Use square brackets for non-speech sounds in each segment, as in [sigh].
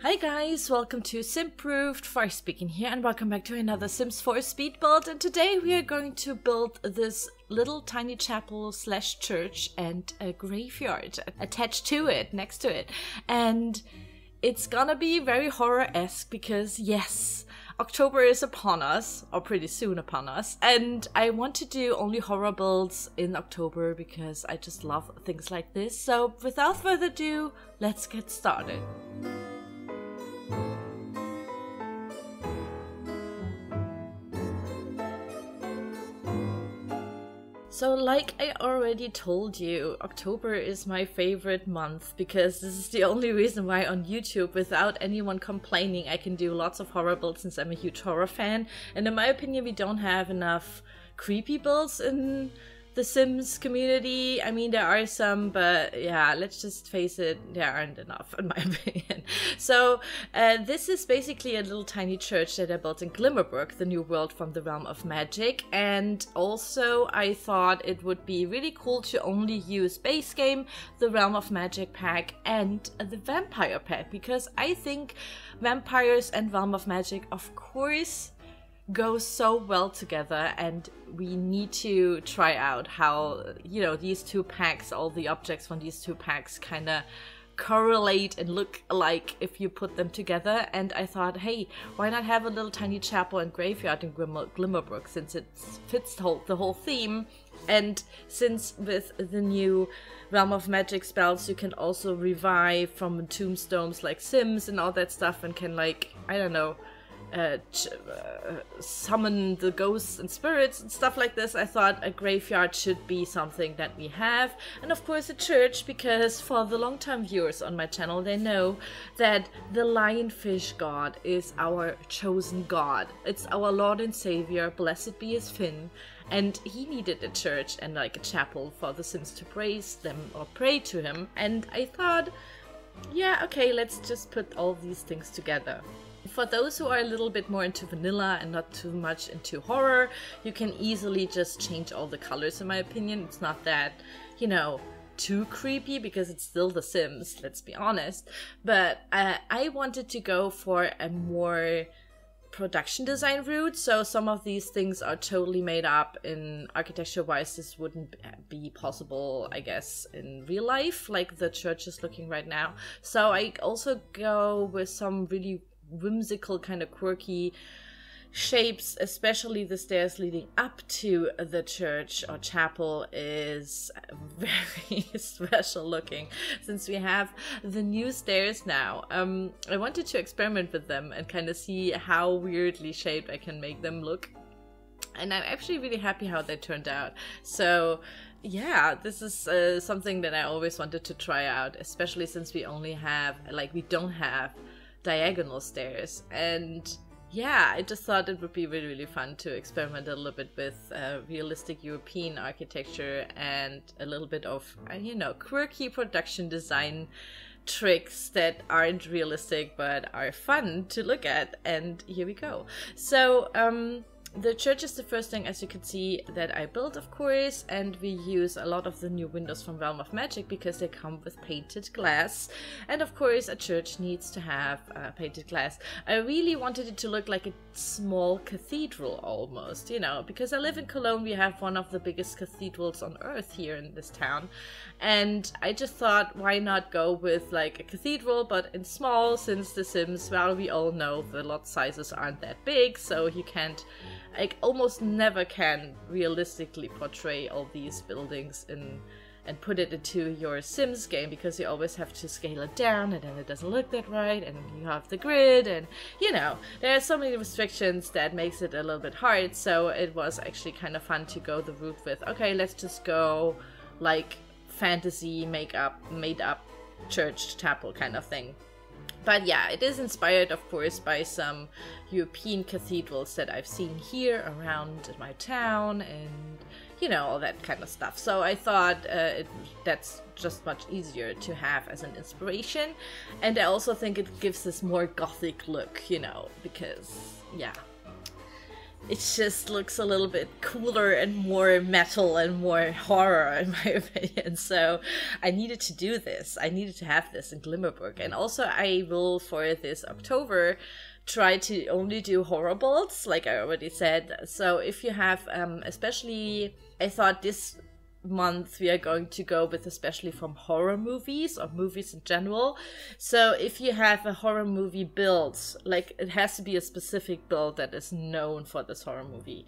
Hi guys, welcome to Simproved, Fry speaking here, and welcome back to another Sims 4 speed build. And today we are going to build this little tiny chapel slash church and a graveyard attached to it, next to it. And it's gonna be very horror-esque because yes, October is upon us, or pretty soon upon us, and I want to do only horror builds in October because I just love things like this. So without further ado, let's get started. So, like I already told you, October is my favorite month because this is the only reason why on YouTube, without anyone complaining, I can do lots of horror builds since I'm a huge horror fan. And in my opinion, we don't have enough creepy builds in the Sims community. I mean, there are some, but yeah, let's just face it, there aren't enough, in my [laughs] opinion. So, uh, this is basically a little tiny church that I built in Glimmerbrook, the new world from the realm of magic. And also, I thought it would be really cool to only use base game, the realm of magic pack, and the vampire pack, because I think vampires and realm of magic, of course, go so well together and we need to try out how you know these two packs all the objects from these two packs kind of correlate and look alike if you put them together. And i thought hey why not have a little tiny chapel and graveyard in Glimmer glimmerbrook since it fits the whole, the whole theme. And since with the new realm of magic spells you can also revive from tombstones like sims and all that stuff and can like i don't know uh, uh, summon the ghosts and spirits and stuff like this, I thought a graveyard should be something that we have. And of course a church, because for the long-time viewers on my channel, they know that the lionfish god is our chosen god. It's our Lord and Savior, blessed be his fin. And he needed a church and like a chapel for the Sims to praise them or pray to him. And I thought, yeah, okay, let's just put all these things together. For those who are a little bit more into vanilla and not too much into horror, you can easily just change all the colors in my opinion. It's not that, you know, too creepy because it's still The Sims, let's be honest. But uh, I wanted to go for a more production design route. So some of these things are totally made up in architecture wise. This wouldn't be possible, I guess, in real life, like the church is looking right now. So I also go with some really whimsical, kind of quirky shapes, especially the stairs leading up to the church or chapel, is [laughs] very special looking since we have the new stairs now. Um, I wanted to experiment with them and kind of see how weirdly shaped I can make them look. And I'm actually really happy how they turned out. So, yeah, this is uh, something that I always wanted to try out, especially since we only have, like, we don't have diagonal stairs. And yeah, I just thought it would be really, really fun to experiment a little bit with uh, realistic European architecture and a little bit of, uh, you know, quirky production design tricks that aren't realistic but are fun to look at. And here we go. So, um, the church is the first thing, as you can see, that I built, of course, and we use a lot of the new windows from Realm of Magic because they come with painted glass. And of course, a church needs to have uh, painted glass. I really wanted it to look like a small cathedral almost, you know, because I live in Cologne, we have one of the biggest cathedrals on earth here in this town. And I just thought, why not go with like a cathedral, but in small, since The Sims, well, we all know the lot sizes aren't that big, so you can't I almost never can realistically portray all these buildings in and put it into your Sims game because you always have to scale it down and then it doesn't look that right and you have the grid and you know there are so many restrictions that makes it a little bit hard so it was actually kind of fun to go the route with okay let's just go like fantasy makeup, made up church chapel kind of thing but yeah, it is inspired, of course, by some European cathedrals that I've seen here around my town and, you know, all that kind of stuff. So I thought uh, it, that's just much easier to have as an inspiration. And I also think it gives this more gothic look, you know, because, yeah. It just looks a little bit cooler and more metal and more horror [laughs] in my opinion. So i needed to do this. I needed to have this in Glimmerbrook and also i will for this october try to only do horror builds like i already said. So if you have um especially i thought this month we are going to go with especially from horror movies or movies in general. So if you have a horror movie build, like it has to be a specific build that is known for this horror movie.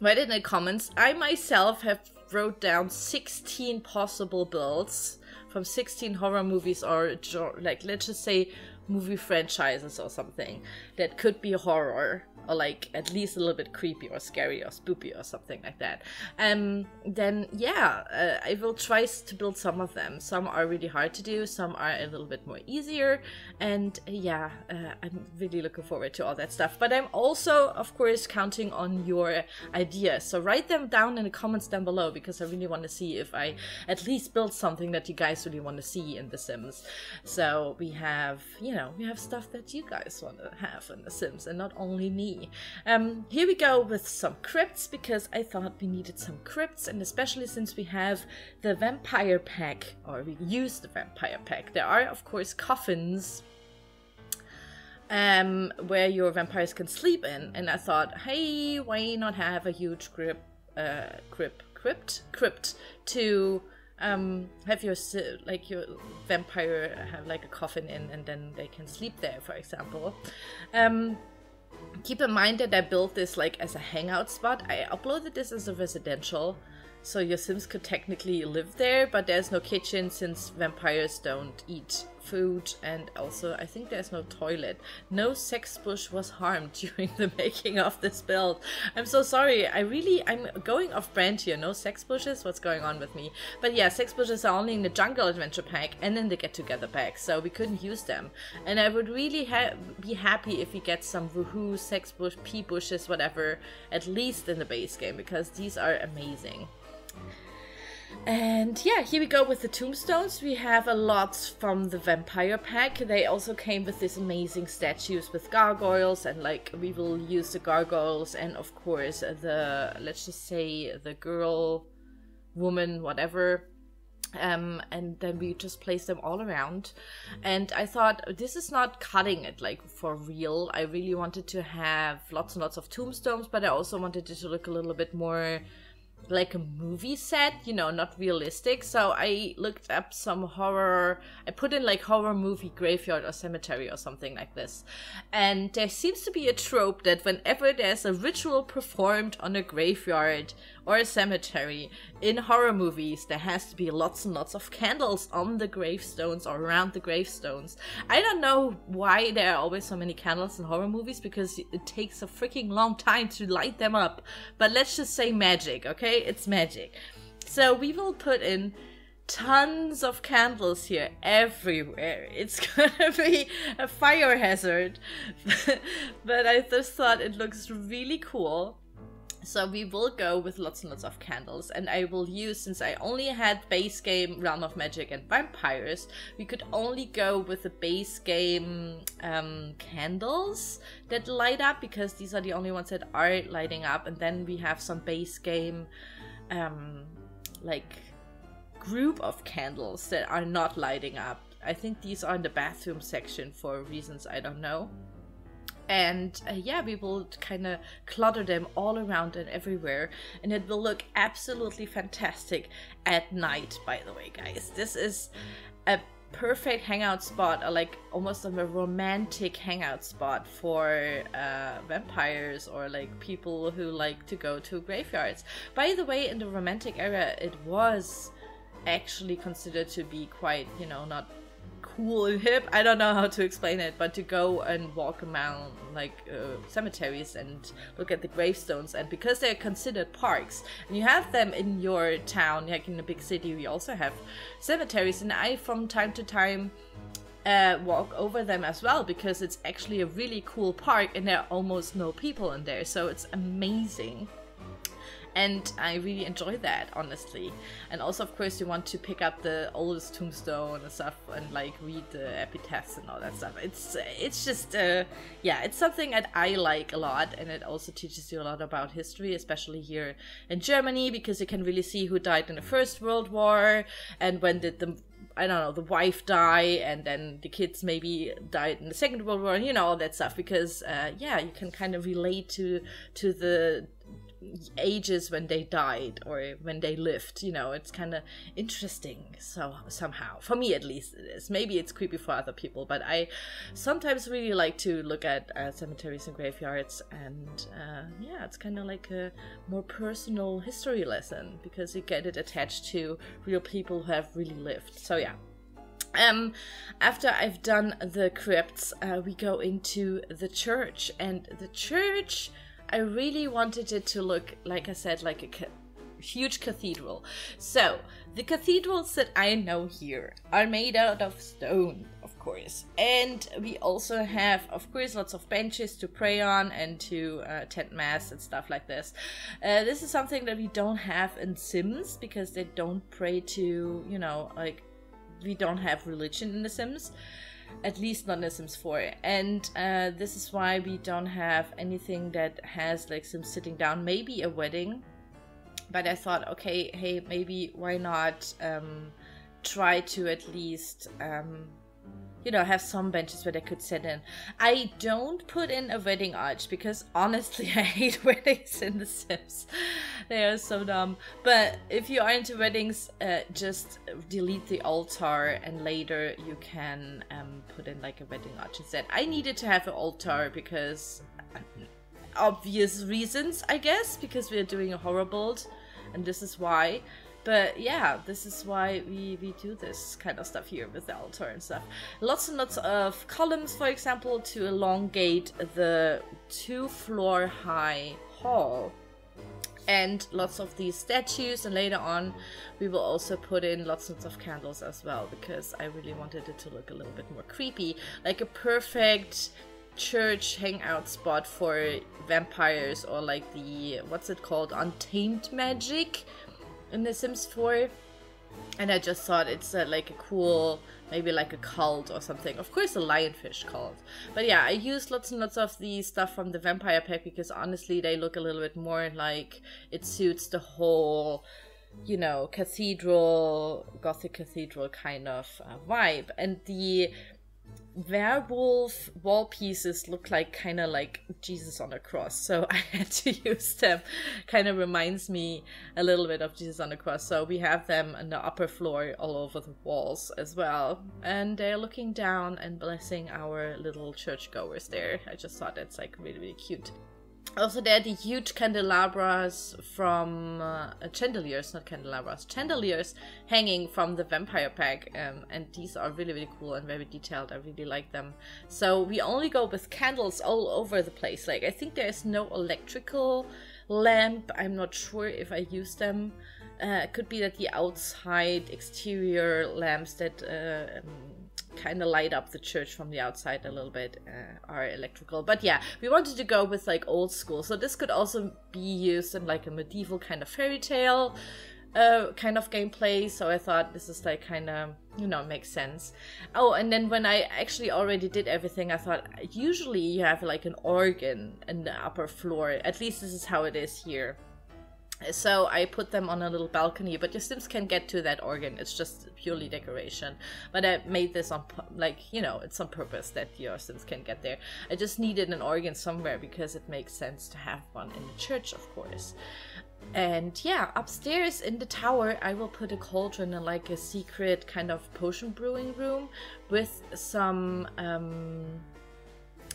Write it in the comments. I myself have wrote down 16 possible builds from 16 horror movies or like let's just say movie franchises or something that could be horror or like at least a little bit creepy or scary or spoopy or something like that. Um, then yeah, uh, I will try to build some of them. Some are really hard to do, some are a little bit more easier, and yeah, uh, I'm really looking forward to all that stuff. But I'm also, of course, counting on your ideas. So write them down in the comments down below because I really want to see if I at least build something that you guys really want to see in The Sims. So we have, you know, we have stuff that you guys want to have in The Sims, and not only Um, here we go with some crypts because I thought we needed some crypts and especially since we have the vampire pack or we use the vampire pack. There are of course coffins um, where your vampires can sleep in and I thought hey why not have a huge crypt, uh, crypt, crypt, crypt to um, have your like your vampire have like a coffin in and then they can sleep there for example um, Keep in mind that I built this like as a hangout spot. I uploaded this as a residential, so your sims could technically live there, but there's no kitchen since vampires don't eat food and also I think there's no toilet. No sex bush was harmed [laughs] during the making of this build. I'm so sorry. I really, I'm going off brand here. No sex bushes? What's going on with me? But yeah, sex bushes are only in the jungle adventure pack and in the get together pack, so we couldn't use them. And I would really ha be happy if we get some woohoo, sex bush, pea bushes, whatever, at least in the base game because these are amazing. And yeah, here we go with the tombstones. We have a lot from the vampire pack. They also came with these amazing statues with gargoyles and like we will use the gargoyles and of course the, let's just say the girl, woman, whatever. Um, and then we just place them all around. And I thought this is not cutting it like for real. I really wanted to have lots and lots of tombstones, but I also wanted it to look a little bit more like a movie set, you know, not realistic. So I looked up some horror, I put in like horror movie graveyard or cemetery or something like this. And there seems to be a trope that whenever there's a ritual performed on a graveyard or a cemetery in horror movies, there has to be lots and lots of candles on the gravestones or around the gravestones. I don't know why there are always so many candles in horror movies because it takes a freaking long time to light them up. But let's just say magic, okay? It's magic. So we will put in tons of candles here everywhere. [laughs] It's gonna be a fire hazard. [laughs] but I just thought it looks really cool. So we will go with lots and lots of candles and I will use, since I only had base game Realm of Magic and Vampires, we could only go with the base game um, candles that light up because these are the only ones that are lighting up and then we have some base game um, like group of candles that are not lighting up. I think these are in the bathroom section for reasons I don't know and uh, yeah we will kind of clutter them all around and everywhere and it will look absolutely fantastic at night by the way guys. This is a perfect hangout spot or like almost a romantic hangout spot for uh, vampires or like people who like to go to graveyards. By the way in the romantic era it was actually considered to be quite you know not cool and hip. I don't know how to explain it, but to go and walk around like uh, cemeteries and look at the gravestones, and because they're considered parks, and you have them in your town, like in a big city, we also have cemeteries, and I from time to time. Uh, walk over them as well because it's actually a really cool park and there are almost no people in there so it's amazing and I really enjoy that honestly. And also, of course, you want to pick up the oldest tombstone and stuff, and like read the epitaphs and all that stuff. It's it's just uh, yeah, it's something that I like a lot, and it also teaches you a lot about history, especially here in Germany, because you can really see who died in the First World War and when did the I don't know, the wife die, and then the kids maybe died in the Second World War, and you know all that stuff. Because uh, yeah, you can kind of relate to to the ages when they died or when they lived you know it's kind of interesting so somehow. For me at least it is. Maybe it's creepy for other people but i sometimes really like to look at uh, cemeteries and graveyards and uh, yeah it's kind of like a more personal history lesson because you get it attached to real people who have really lived. So yeah. Um, after I've done the crypts, uh, we go into the church, and the church I really wanted it to look, like I said, like a ca huge cathedral. So, the cathedrals that I know here are made out of stone, of course. And we also have, of course, lots of benches to pray on and to uh, attend mass and stuff like this. Uh, this is something that we don't have in Sims because they don't pray to, you know, like, we don't have religion in The Sims at least not in Sims 4. And uh, this is why we don't have anything that has like some sitting down, maybe a wedding. But I thought, okay, hey, maybe why not um, try to at least um, you know, have some benches where they could sit in. I don't put in a wedding arch because honestly, [laughs] I hate weddings in The Sims. they are so dumb. But if you are into weddings, uh, just delete the altar and later you can um, put in like a wedding arch instead. I needed to have an altar because obvious reasons, I guess, because we're doing a horror build and this is why. But yeah, this is why we, we do this kind of stuff here with the altar and stuff. Lots and lots of columns, for example, to elongate the two floor high hall. And lots of these statues, and later on we will also put in lots and lots of candles as well, because I really wanted it to look a little bit more creepy. Like a perfect church hangout spot for vampires or like the what's it called untamed magic in The Sims 4. And I just thought it's uh, like a cool, maybe like a cult or something. Of course, a lionfish cult. But yeah, I used lots and lots of the stuff from the vampire pack because honestly, they look a little bit more like it suits the whole, you know, cathedral, gothic cathedral kind of uh, vibe. And the werewolf wall pieces look like kind of like Jesus on a cross, so [laughs] I had to use them. Kind of reminds me a little bit of Jesus on a cross. So we have them on the upper floor all over the walls as well, and they're looking down and blessing our little churchgoers there. I just thought that's like really really cute. Also, there are the huge candelabras from uh, chandeliers, not candelabras, chandeliers hanging from the vampire pack, um, and these are really, really cool and very detailed. I really like them. So we only go with candles all over the place. Like I think there is no electrical lamp. I'm not sure if I use them. Uh, it could be that the outside exterior lamps that uh, um, kind of light up the church from the outside a little bit uh, are electrical. But yeah, we wanted to go with like old school. So this could also be used in like a medieval kind of fairy tale uh, kind of gameplay. So I thought this is like kind of, you know, makes sense. Oh, and then when I actually already did everything, I thought usually you have like an organ in the upper floor. At least this is how it is here. So I put them on a little balcony, but your Sims can get to that organ. It's just purely decoration. But I made this on, like, you know, it's on purpose that your Sims can get there. I just needed an organ somewhere because it makes sense to have one in the church, of course. And yeah, upstairs in the tower, I will put a cauldron and like a secret kind of potion brewing room with some um,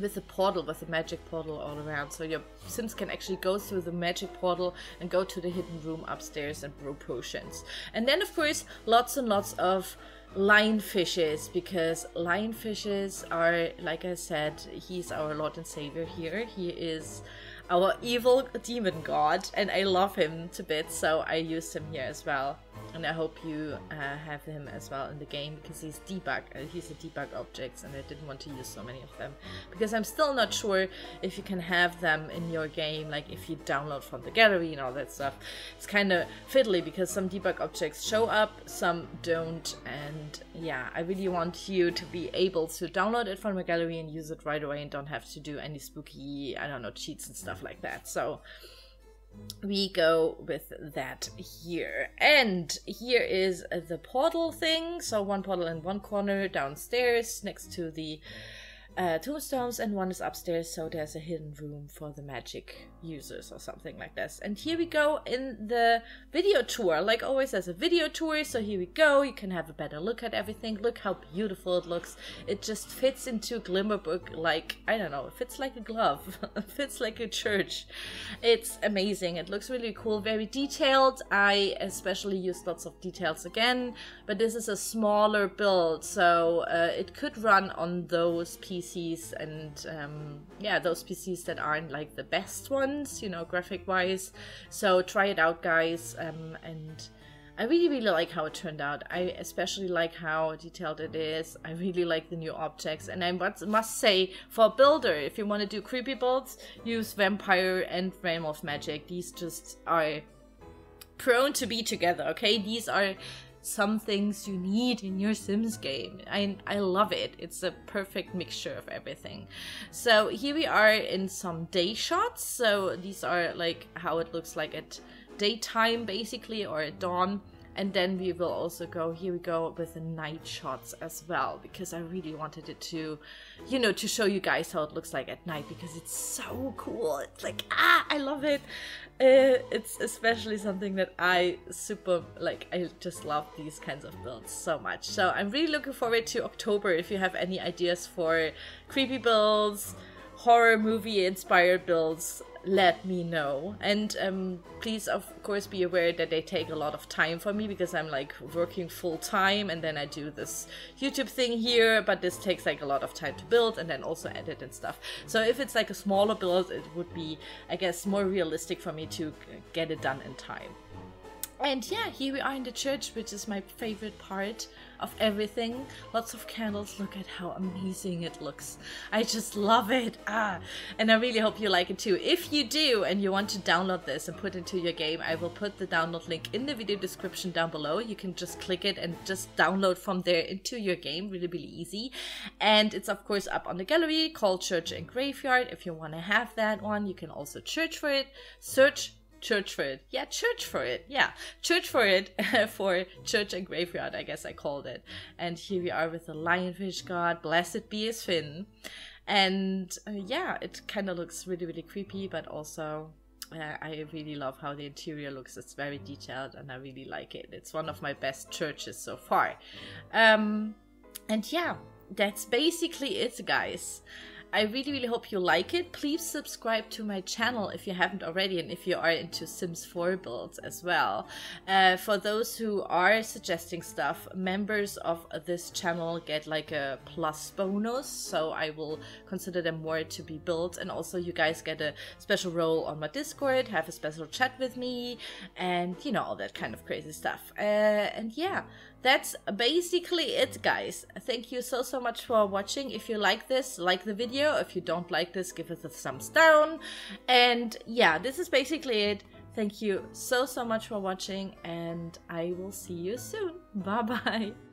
with a portal, with a magic portal all around. So your Sims can actually go through the magic portal and go to the hidden room upstairs and brew potions. And then, of course, lots and lots of lionfishes because lionfishes are, like I said, he's our Lord and Savior here. He is our evil demon god and I love him to bits, so I used him here as well. And I hope you uh, have him as well in the game because he's debug. Uh, he's a debug objects, and I didn't want to use so many of them because I'm still not sure if you can have them in your game, like if you download from the gallery and all that stuff. It's kind of fiddly because some debug objects show up, some don't, and yeah, I really want you to be able to download it from the gallery and use it right away and don't have to do any spooky, I don't know, cheats and stuff like that. So we go with that here. And here is the portal thing. So one portal in one corner downstairs next to the uh, tombstones and one is upstairs so there's a hidden room for the magic users or something like this. And here we go in the video tour. Like always there's a video tour so here we go. You can have a better look at everything. Look how beautiful it looks. It just fits into Glimmerbrook like i don't know it fits like a glove [laughs] it fits like a church. It's amazing. It looks really cool very detailed. I especially used lots of details again but this is a smaller build so uh, it could run on those PCs and um, yeah, those PCs that aren't like the best ones, you know, graphic wise. So try it out, guys. Um, and I really, really like how it turned out. I especially like how detailed it is. I really like the new objects. And I must say, for a builder, if you want to do creepy builds, use Vampire and Realm of Magic. These just are prone to be together, okay? These are some things you need in your Sims game. I, I love it. It's a perfect mixture of everything. So here we are in some day shots. So these are like how it looks like at daytime basically or at dawn. And then we will also go, here we go with the night shots as well, because I really wanted it to, you know, to show you guys how it looks like at night, because it's so cool. It's like, ah, I love it. Uh, it's especially something that I super, like, I just love these kinds of builds so much. So I'm really looking forward to October if you have any ideas for creepy builds, horror movie inspired builds let me know. And um, please of course be aware that they take a lot of time for me because i'm like working full time and then i do this youtube thing here but this takes like a lot of time to build and then also edit and stuff. So if it's like a smaller build it would be i guess more realistic for me to get it done in time. And yeah, here we are in the church, which is my favorite part of everything. Lots of candles. Look at how amazing it looks. I just love it. Ah, and I really hope you like it too. If you do and you want to download this and put it into your game, I will put the download link in the video description down below. You can just click it and just download from there into your game. Really, really easy. And it's of course up on the gallery called Church and Graveyard. If you want to have that one, you can also search for it. Search church for it. Yeah, church for it. Yeah, church for it [laughs] for church and graveyard, I guess I called it. And here we are with the lionfish god, blessed be his fin. And uh, yeah, it kind of looks really, really creepy, but also uh, I really love how the interior looks. It's very detailed and I really like it. It's one of my best churches so far. Um, and yeah, that's basically it, guys. I really, really hope you like it. Please subscribe to my channel if you haven't already and if you are into Sims 4 builds as well. Uh, for those who are suggesting stuff, members of this channel get like a plus bonus, so I will consider them more to be built. And also you guys get a special role on my Discord, have a special chat with me, and you know, all that kind of crazy stuff. Uh, and yeah, that's basically it guys. Thank you so so much for watching. If you like this like the video. If you don't like this give it a thumbs down. And yeah this is basically it. Thank you so so much for watching and i will see you soon. [laughs] Bye bye